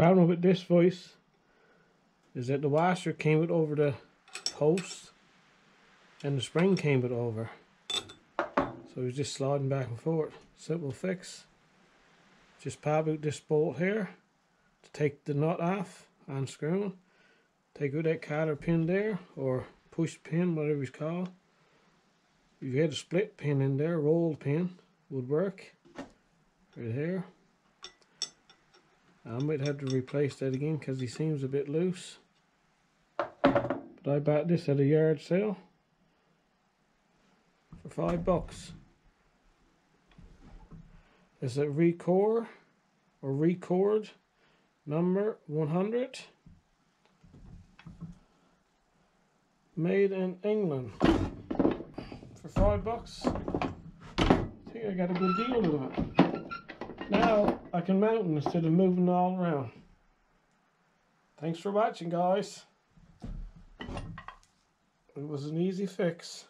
Problem with this vice is that the washer came it over the post and the spring came it over. So he's just sliding back and forth. Simple fix. Just pop out this bolt here to take the nut off, unscrewing. Take out that cotter pin there, or push pin, whatever it's called. If you had a split pin in there, rolled pin would work. Right here. I might have to replace that again because he seems a bit loose. But I bought this at a yard sale for five bucks. It's a Recore or Record number 100. Made in England for five bucks. I think I got a good deal out of it. Now I can mount them instead of moving all around. Thanks for watching guys. It was an easy fix.